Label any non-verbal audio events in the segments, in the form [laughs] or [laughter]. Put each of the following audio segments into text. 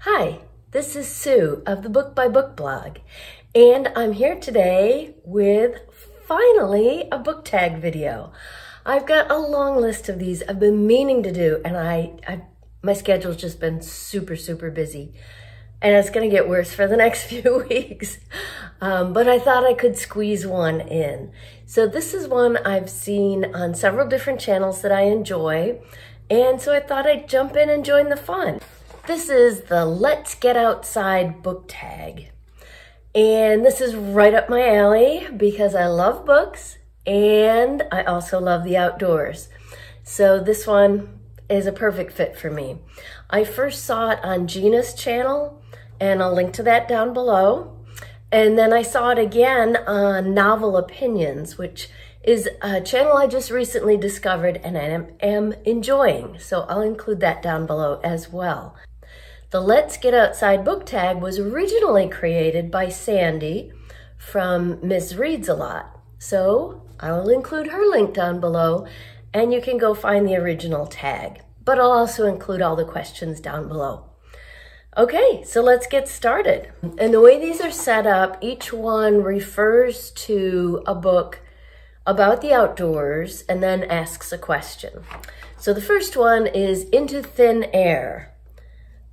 Hi, this is Sue of the Book by Book blog, and I'm here today with finally a book tag video. I've got a long list of these I've been meaning to do, and I, I my schedule's just been super, super busy. And it's gonna get worse for the [laughs] next few [laughs] weeks. Um, but I thought I could squeeze one in. So this is one I've seen on several different channels that I enjoy. And so I thought I'd jump in and join the fun. This is the Let's Get Outside book tag. And this is right up my alley because I love books and I also love the outdoors. So this one is a perfect fit for me. I first saw it on Gina's channel and I'll link to that down below. And then I saw it again on Novel Opinions, which is a channel I just recently discovered and I am, am enjoying. So I'll include that down below as well. The Let's Get Outside book tag was originally created by Sandy from Ms. Reads a Lot. So I will include her link down below and you can go find the original tag. But I'll also include all the questions down below. Okay, so let's get started. And the way these are set up, each one refers to a book about the outdoors and then asks a question. So the first one is Into Thin Air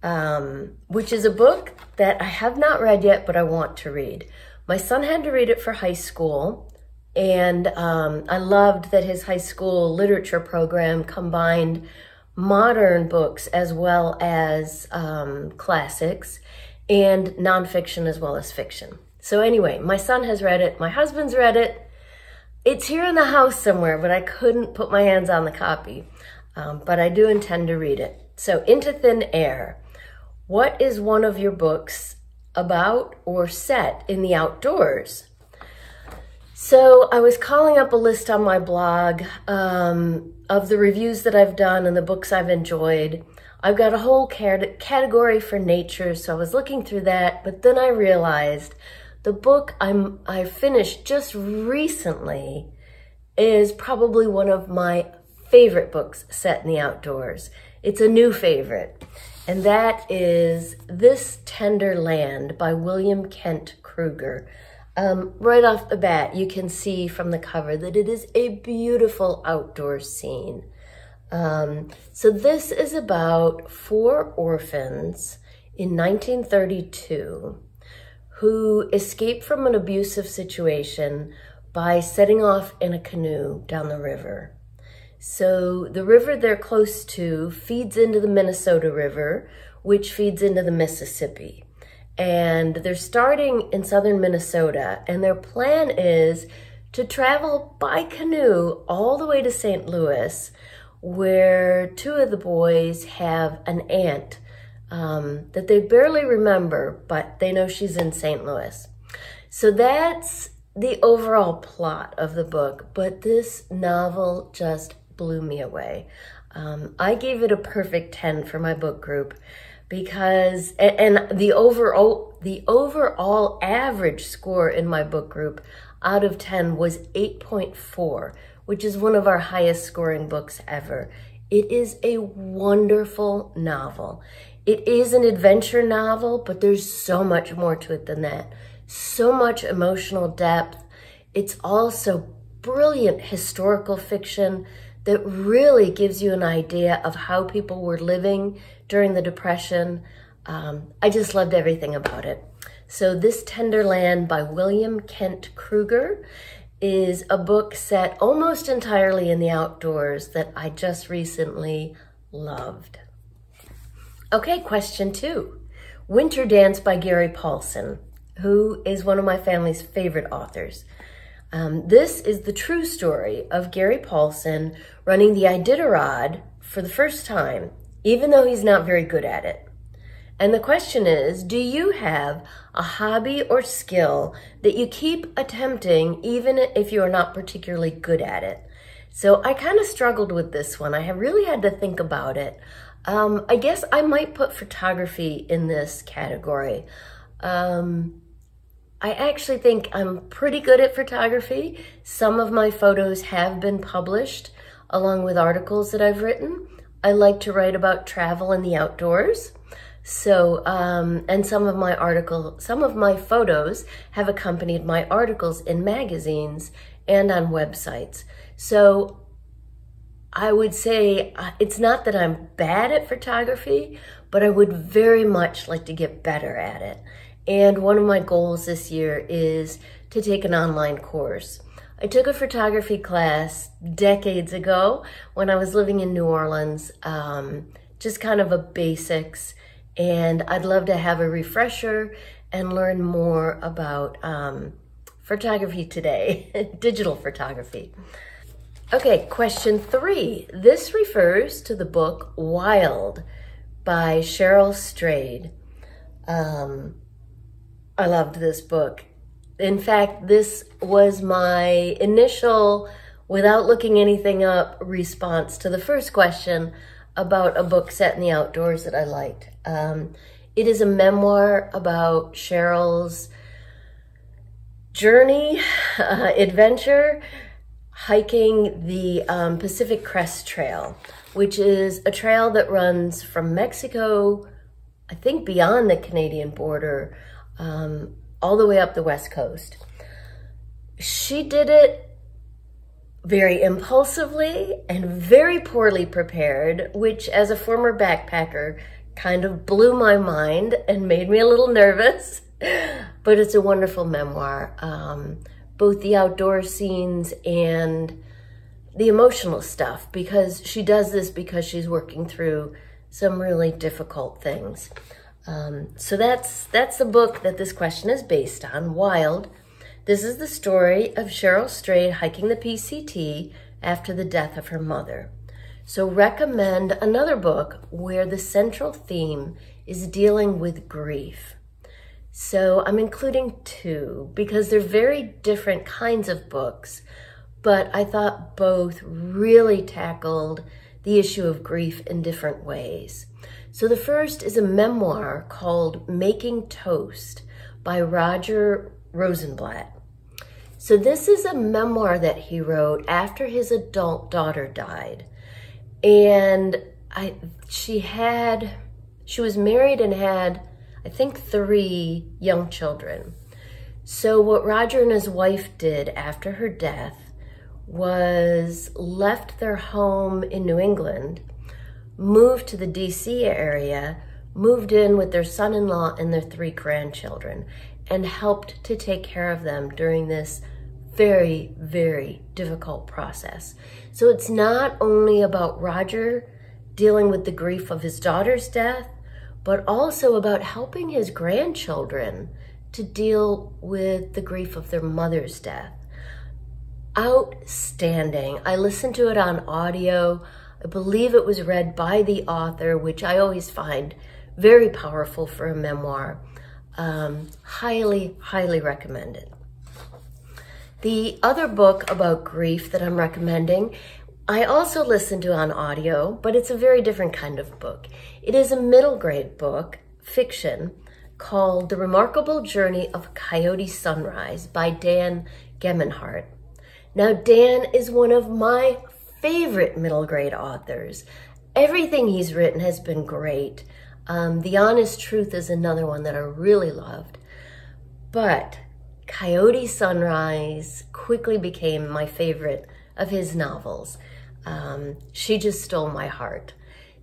um, which is a book that I have not read yet, but I want to read. My son had to read it for high school, and um, I loved that his high school literature program combined modern books as well as um, classics and nonfiction as well as fiction. So anyway, my son has read it, my husband's read it. It's here in the house somewhere, but I couldn't put my hands on the copy. Um, but I do intend to read it. So Into Thin Air. What is one of your books about or set in the outdoors? So I was calling up a list on my blog um, of the reviews that I've done and the books I've enjoyed. I've got a whole category for nature, so I was looking through that, but then I realized the book I'm I finished just recently is probably one of my favorite books set in the outdoors. It's a new favorite and that is This Tender Land by William Kent Krueger. Um, right off the bat, you can see from the cover that it is a beautiful outdoor scene. Um, so this is about four orphans in 1932 who escape from an abusive situation by setting off in a canoe down the river. So the river they're close to feeds into the Minnesota River, which feeds into the Mississippi. And they're starting in southern Minnesota, and their plan is to travel by canoe all the way to St. Louis, where two of the boys have an aunt um, that they barely remember, but they know she's in St. Louis. So that's the overall plot of the book, but this novel just blew me away. Um, I gave it a perfect 10 for my book group because, and the overall, the overall average score in my book group out of 10 was 8.4, which is one of our highest scoring books ever. It is a wonderful novel. It is an adventure novel, but there's so much more to it than that. So much emotional depth. It's also brilliant historical fiction that really gives you an idea of how people were living during the Depression. Um, I just loved everything about it. So This Tender Land by William Kent Krueger is a book set almost entirely in the outdoors that I just recently loved. Okay, question two. Winterdance by Gary Paulsen, who is one of my family's favorite authors. Um, this is the true story of Gary Paulsen running the Iditarod for the first time, even though he's not very good at it. And the question is, do you have a hobby or skill that you keep attempting even if you are not particularly good at it? So I kind of struggled with this one. I have really had to think about it. Um, I guess I might put photography in this category. Um, I actually think I'm pretty good at photography. Some of my photos have been published along with articles that I've written. I like to write about travel and the outdoors. So, um, and some of my article, some of my photos have accompanied my articles in magazines and on websites. So I would say uh, it's not that I'm bad at photography, but I would very much like to get better at it. And one of my goals this year is to take an online course. I took a photography class decades ago when I was living in New Orleans, um, just kind of a basics. And I'd love to have a refresher and learn more about um, photography today, [laughs] digital photography. Okay, question three. This refers to the book Wild by Cheryl Strayed. Um, I loved this book. In fact, this was my initial, without looking anything up, response to the first question about a book set in the outdoors that I liked. Um, it is a memoir about Cheryl's journey, uh, adventure, hiking the um, Pacific Crest Trail, which is a trail that runs from Mexico, I think beyond the Canadian border, um, all the way up the West Coast. She did it very impulsively and very poorly prepared, which as a former backpacker kind of blew my mind and made me a little nervous. [laughs] but it's a wonderful memoir. Um, both the outdoor scenes and the emotional stuff because she does this because she's working through some really difficult things. Um, so that's that's the book that this question is based on, Wild. This is the story of Cheryl Strayed hiking the PCT after the death of her mother. So recommend another book where the central theme is dealing with grief. So I'm including two because they're very different kinds of books, but I thought both really tackled the issue of grief in different ways. So the first is a memoir called Making Toast by Roger Rosenblatt. So this is a memoir that he wrote after his adult daughter died. And I she had she was married and had I think three young children. So what Roger and his wife did after her death was left their home in New England moved to the DC area, moved in with their son-in-law and their three grandchildren, and helped to take care of them during this very, very difficult process. So it's not only about Roger dealing with the grief of his daughter's death, but also about helping his grandchildren to deal with the grief of their mother's death. Outstanding. I listened to it on audio. I believe it was read by the author, which I always find very powerful for a memoir. Um, highly, highly recommended. The other book about grief that I'm recommending, I also listened to on audio, but it's a very different kind of book. It is a middle grade book, fiction, called The Remarkable Journey of Coyote Sunrise by Dan Gemeinhart. Now, Dan is one of my favorite middle grade authors. Everything he's written has been great. Um, the Honest Truth is another one that I really loved. But Coyote Sunrise quickly became my favorite of his novels. Um, she just stole my heart.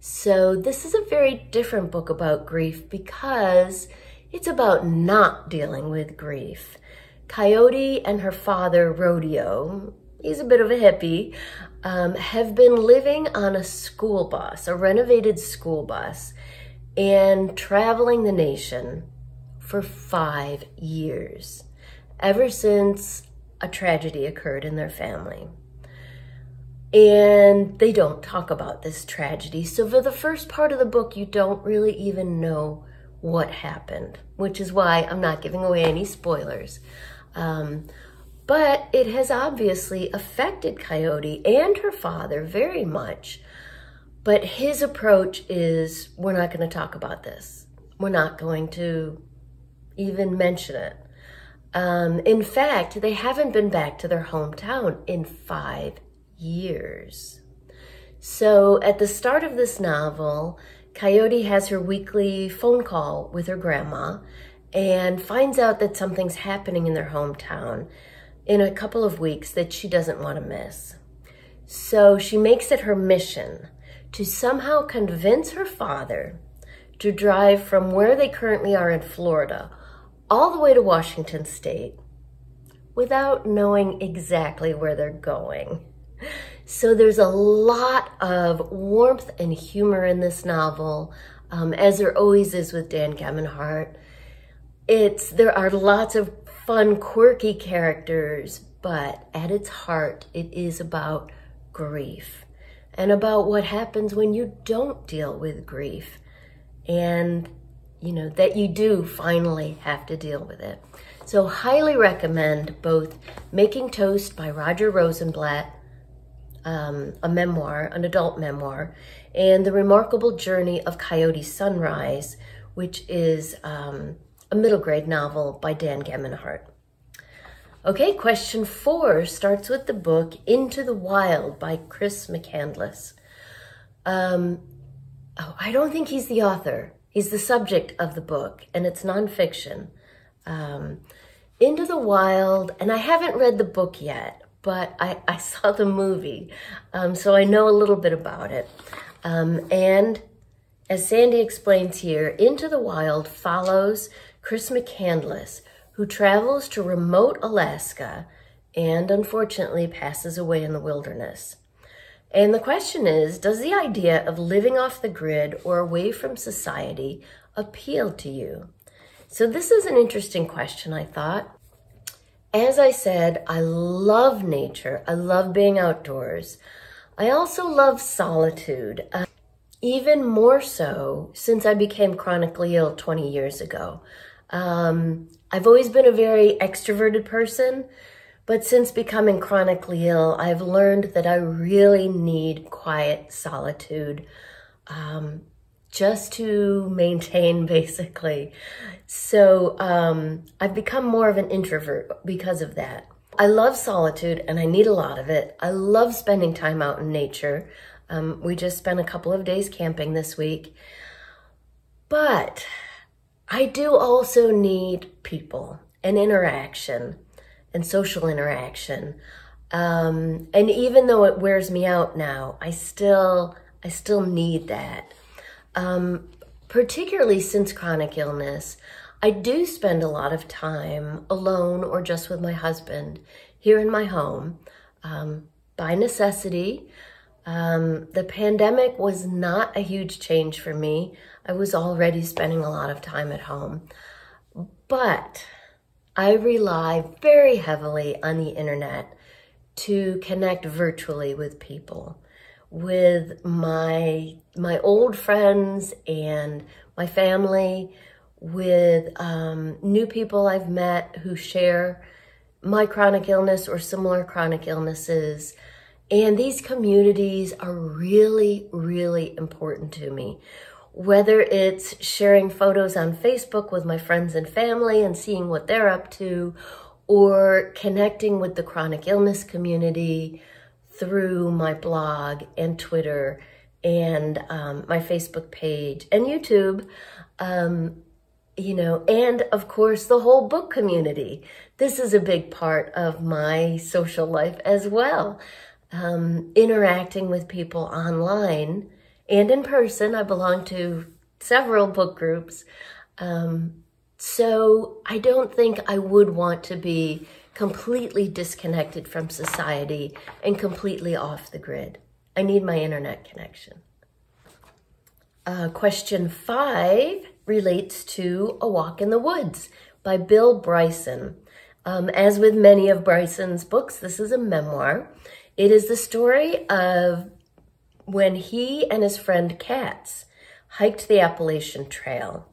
So this is a very different book about grief because it's about not dealing with grief. Coyote and her father, Rodeo, he's a bit of a hippie, um, have been living on a school bus, a renovated school bus, and traveling the nation for five years, ever since a tragedy occurred in their family. And they don't talk about this tragedy. So for the first part of the book, you don't really even know what happened, which is why I'm not giving away any spoilers. Um, but it has obviously affected Coyote and her father very much. But his approach is, we're not going to talk about this. We're not going to even mention it. Um, in fact, they haven't been back to their hometown in five years. So at the start of this novel, Coyote has her weekly phone call with her grandma and finds out that something's happening in their hometown in a couple of weeks that she doesn't want to miss. So she makes it her mission to somehow convince her father to drive from where they currently are in Florida all the way to Washington State without knowing exactly where they're going. So there's a lot of warmth and humor in this novel, um, as there always is with Dan Gemeinhart. It's there are lots of fun, quirky characters, but at its heart, it is about grief and about what happens when you don't deal with grief and you know that you do finally have to deal with it. So highly recommend both Making Toast by Roger Rosenblatt, um, a memoir, an adult memoir, and The Remarkable Journey of Coyote Sunrise, which is um, a middle grade novel by Dan Gemeinhart. Okay, question four starts with the book Into the Wild by Chris McCandless. Um, oh, I don't think he's the author. He's the subject of the book, and it's nonfiction. Um, Into the Wild, and I haven't read the book yet, but I, I [laughs] saw the movie, um, so I know a little bit about it. Um, and as Sandy explains here, Into the Wild follows Chris McCandless, who travels to remote Alaska and unfortunately passes away in the wilderness. And the question is, does the idea of living off the grid or away from society appeal to you? So this is an interesting question, I thought. As I said, I love nature. I love being outdoors. I also love solitude, uh, even more so since I became chronically ill 20 years ago. Um, I've always been a very extroverted person, but since becoming chronically ill, I've learned that I really need quiet solitude um, just to maintain, [laughs] basically. So um, I've become more of an introvert because of that. I love solitude and I need a lot of it. I love spending time out in nature. Um, we just spent a couple of days camping this week. But I do also need people and interaction and social interaction. Um, and even though it wears me out now, I still, I still need that. Um, particularly since chronic illness, I do spend a lot of time alone or just with my husband here in my home um, by necessity. Um, the pandemic was not a huge change for me. I was already spending a lot of time at home. But I rely very heavily on the internet to connect virtually with people, with my, my old friends and my family, with um, new people I've met who share my chronic illness or similar chronic illnesses. And these communities are really, really important to me whether it's sharing photos on Facebook with my friends and family and seeing what they're up to, or connecting with the chronic illness community through my blog and Twitter and um, my Facebook page and YouTube, um, you know, and of course the whole book community. This is a big part of my social life as well. Um, interacting with people online and in person. I belong to several book groups. Um, so I don't think I would want to be completely disconnected from society and completely off the grid. I need my internet connection. Uh, question five relates to A Walk in the Woods by Bill Bryson. Um, as with many of Bryson's books, this is a memoir. It is the story of when he and his friend Katz hiked the Appalachian Trail.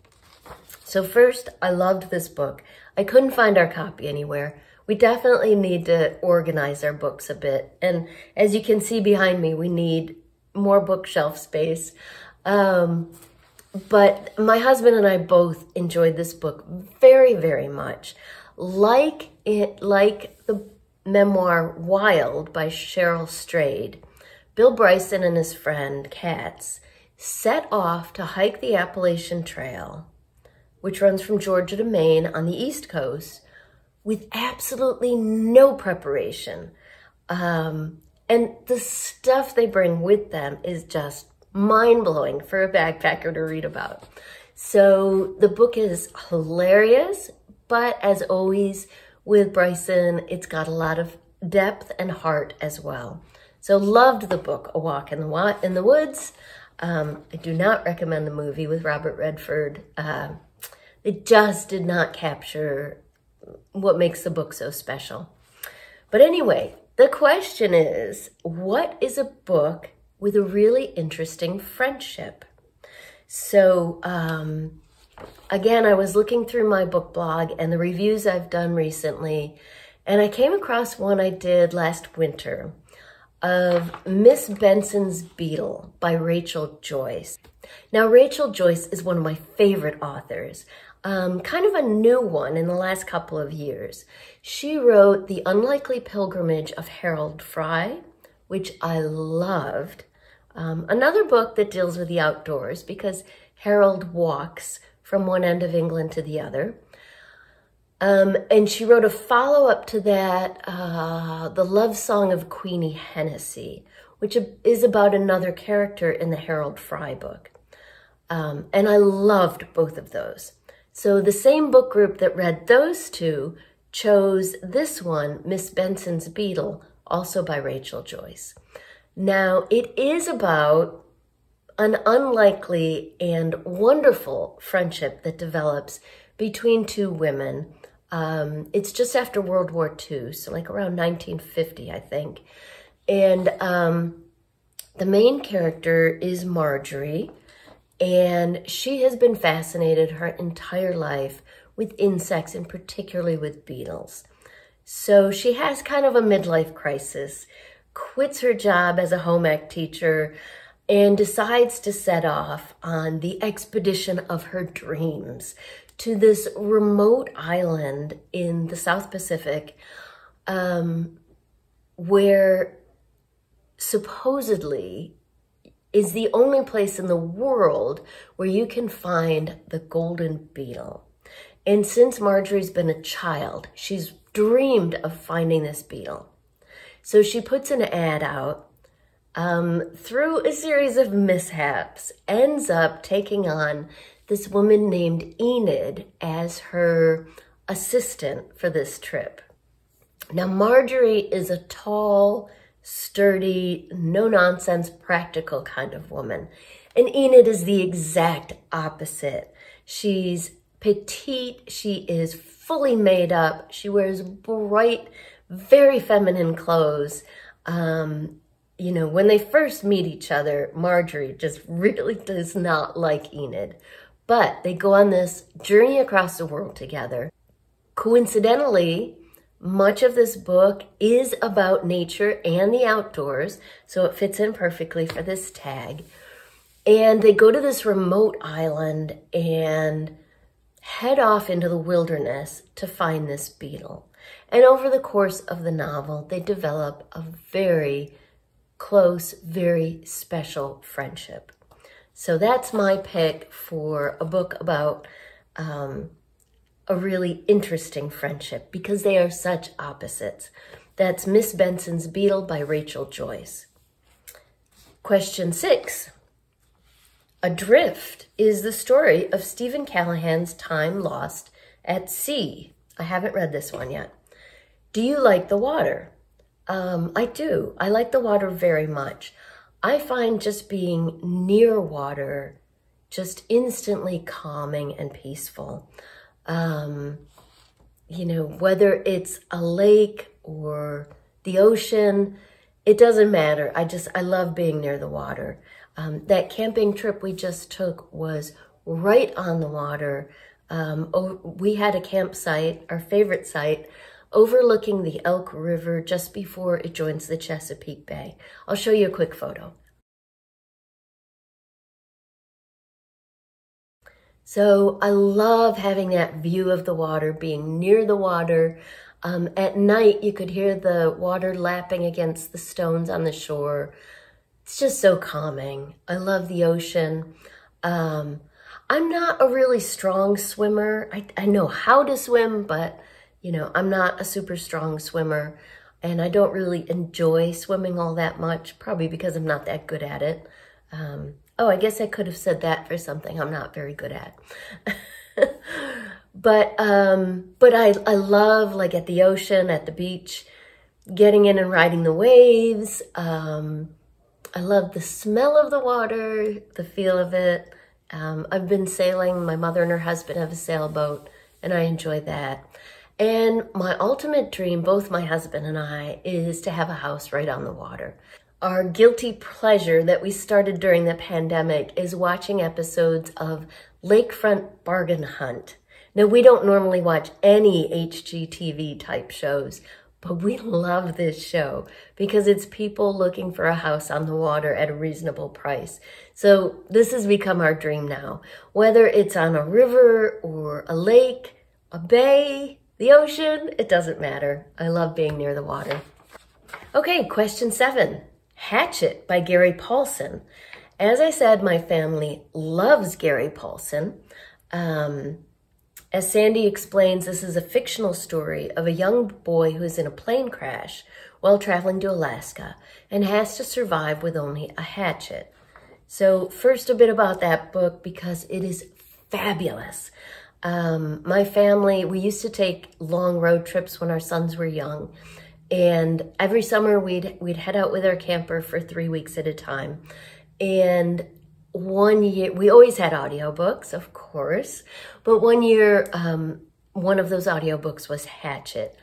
So first, I loved this book. I couldn't find our copy anywhere. We definitely need to organize our books a bit. And as you can see behind me, we need more bookshelf space. Um, but my husband and I both enjoyed this book very, very much. Like it, like the memoir Wild by Cheryl Strayed, Bill Bryson and his friend Katz set off to hike the Appalachian Trail, which runs from Georgia to Maine on the East Coast, with absolutely no preparation. Um, and the stuff they bring with them is just mind-blowing for a backpacker to read about. So the book is hilarious, but as always with Bryson, it's got a lot of depth and heart as well. So loved the book, A Walk in the, in the Woods. Um, I do not recommend the movie with Robert Redford. Uh, it just did not capture what makes the book so special. But anyway, the question is, what is a book with a really interesting friendship? So, um, again, I was looking through my book blog and the reviews I've done recently, and I came across one I did last winter of Miss Benson's Beetle by Rachel Joyce. Now, Rachel Joyce is one of my favorite authors, um, kind of a new one in the last couple of years. She wrote The Unlikely Pilgrimage of Harold Fry, which I loved. Um, another book that deals with the outdoors because Harold walks from one end of England to the other. Um, and she wrote a follow-up to that, uh, The Love Song of Queenie Hennessy, which is about another character in the Harold Fry book. Um, and I loved both of those. So the same book group that read those two chose this one, Miss Benson's Beetle, also by Rachel Joyce. Now, it is about an unlikely and wonderful friendship that develops between two women um, it's just after World War II, so like around 1950, I think. And um, the main character is Marjorie, and she has been fascinated her entire life with insects and particularly with beetles. So she has kind of a midlife crisis, quits her job as a home ec teacher, and decides to set off on the expedition of her dreams to this remote island in the South Pacific um, where supposedly is the only place in the world where you can find the golden beetle. And since Marjorie's been a child, she's dreamed of finding this beetle. So she puts an ad out um, through a series of mishaps, ends up taking on this woman named Enid as her assistant for this trip. Now, Marjorie is a tall, sturdy, no-nonsense, practical kind of woman. And Enid is the exact opposite. She's petite, she is fully made up, she wears bright, very feminine clothes. Um, you know, when they first meet each other, Marjorie just [laughs] really does not like Enid. But they go on this journey across the world together. Coincidentally, much of this book is about nature and the outdoors, so it fits in perfectly for this tag. And they go to this remote island and head off into the wilderness to find this beetle. And over the course of the novel, they develop a very close, very special friendship. So that's my pick for a book about um, a really interesting friendship because they are such opposites. That's Miss Benson's Beetle by Rachel Joyce. Question six. Adrift is the story of Steven Callahan's Time Lost at Sea. I haven't read this one yet. Do you like the water? Um, I do. I like the water very much. I find just being near water just instantly calming and peaceful. Um, you know, whether it's a lake or the ocean, it doesn't matter. I just, I love being near the water. Um, that camping trip we just took was right on the water. Um, oh, we had a campsite, our favorite site, overlooking the Elk River just before it joins the Chesapeake Bay. I'll show you a quick photo. So I love having that view of the water, being near the water. Um, at night, you could hear the water lapping against the stones on the shore. It's just so calming. I love the ocean. Um, I'm not a really strong swimmer. I, I know how to swim, but you know, I'm not a super strong swimmer and I don't really enjoy swimming all that much, probably because I'm not that good at it. Um, oh, I guess I could have said that for something I'm not very good at. [laughs] but um, but I, I love, like at the ocean, at the beach, getting in and riding the waves. Um, I love the smell of the water, the feel of it. Um, I've been sailing. My mother and her husband have a sailboat, and I enjoy that. And my ultimate dream, both my husband and I, is to have a house right on the water. Our guilty pleasure that we started during the pandemic is watching episodes of Lakefront Bargain Hunt. Now, we don't normally watch any HGTV type shows, but we love this show because it's people looking for a house on the water at a reasonable price. So this has become our dream now. Whether it's on a river or a lake, a bay, the ocean, it doesn't matter. I love being near the water. Okay, question seven. Hatchet by Gary Paulsen. As I said, my family loves Gary Paulsen. Um, as Sandy explains, this is a fictional story of a young boy who is in a plane crash while traveling to Alaska and has to survive with only a hatchet. So first a bit about that book because it is fabulous. Um, my family, we used to take long road trips when our sons were young. And every summer we'd, we'd head out with our camper for three weeks at a time. And one year, we always had audiobooks, of course, but one year, um, one of those audiobooks was Hatchet.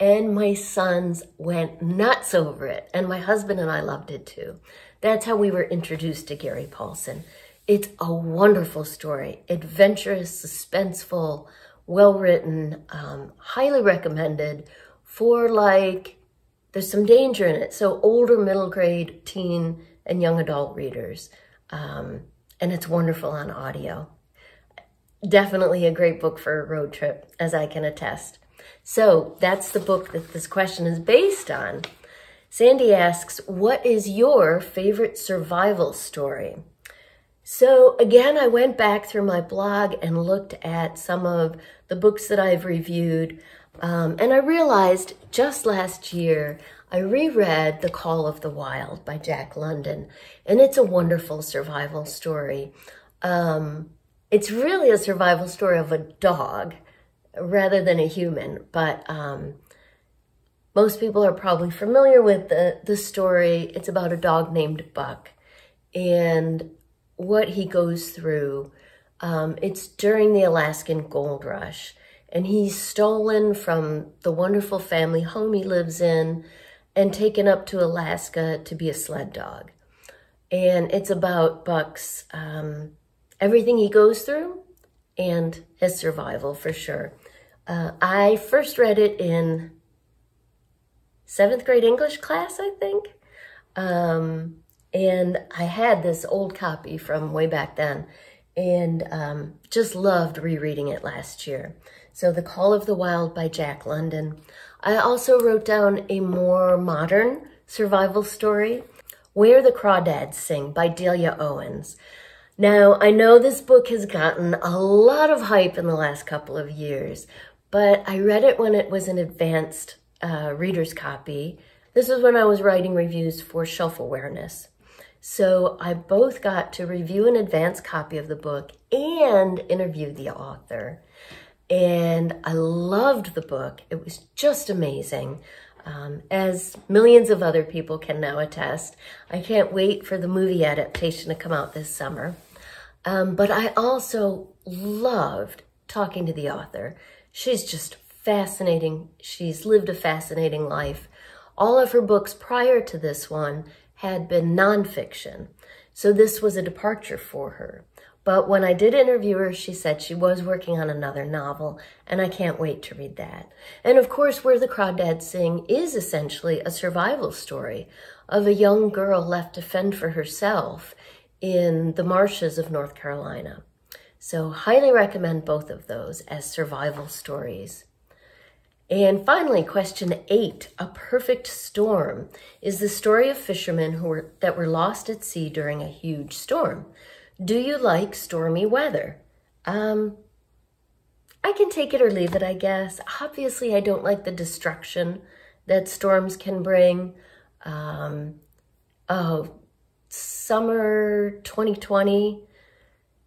And my sons went nuts over it. And my husband and I loved it too. That's how we were introduced to Gary Paulsen. It's a wonderful story, adventurous, suspenseful, well-written, um, highly recommended for like, there's some danger in it. So older middle grade, teen, and young adult readers. Um, and it's wonderful on audio. Definitely a great book for a road trip, as I can attest. So that's the book that this question is based on. Sandy asks, what is your favorite survival story? So again, I went back through my blog and looked at some of the books that I've reviewed. Um, and I realized just last year, I reread The Call of the Wild by Jack London. And it's a wonderful survival story. Um, it's really a survival story of a dog rather than a human. But um, most people are probably familiar with the, the story. It's about a dog named Buck. And what he goes through. Um, it's during the Alaskan gold rush, and he's stolen from the wonderful family home he lives in and taken up to Alaska to be a sled dog. And it's about Buck's, um, everything he goes through and his survival for sure. Uh, I first read it in seventh grade English class, I think. Um, and I had this old copy from way back then and um, just loved rereading it last year. So The Call of the Wild by Jack London. I also wrote down a more modern survival story, Where the Crawdads Sing by Delia Owens. Now, I know this book has gotten a lot of hype in the last couple of years, but I read it when it was an advanced uh, reader's copy. This is when I was writing reviews for Shelf Awareness. So I both got to review an advance copy of the book and interview the author. And I loved the book. It was just amazing. Um, as millions of other people can now attest. I can't wait for the movie adaptation to come out this summer. Um, but I also loved talking to the author. She's just fascinating. She's lived a fascinating life. All of her books prior to this one had been nonfiction. So this was a departure for her. But when I did interview her, she said she was working on another novel, and I can't wait to read that. And of course, Where the Crawdads Sing is essentially a survival story of a young girl left to fend for herself in the marshes of North Carolina. So highly recommend both of those as survival stories. And finally, question eight, a perfect storm is the story of fishermen who were, that were lost at sea during a huge storm. Do you like stormy weather? Um, I can take it or leave it, I guess. Obviously, I don't like the destruction that storms can bring. Um, oh, summer 2020,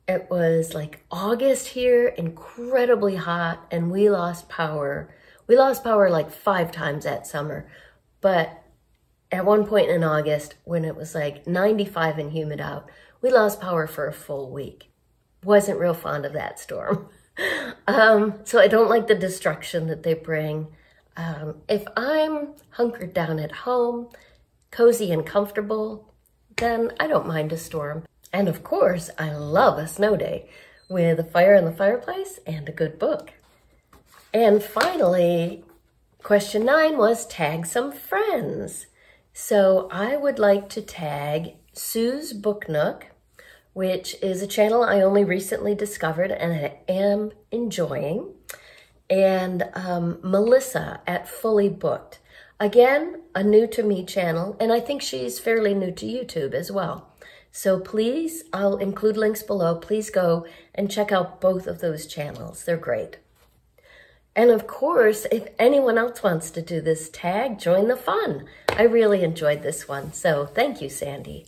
it was like August here, incredibly hot, and we lost power we lost power like five times that summer. But at one point in August, when it was like 95 and humid out, we lost power for a full week. Wasn't real fond of that storm. [laughs] um, so I don't like the destruction that they bring. Um, if I'm hunkered down at home, cozy and comfortable, then I don't mind a storm. And of course, I love a snow day with a fire in the fireplace and a good book. And finally, question nine was tag some friends. So I would like to tag Sue's Book Nook, which is a channel I only recently discovered and I am enjoying. And um, Melissa at Fully Booked. Again, a new to me channel, and I think she's fairly new to YouTube as well. So please, I'll include links below. Please go and check out both of those channels. They're great. And of course, if anyone else wants to do this tag, join the fun. I really enjoyed this one. So thank you, Sandy.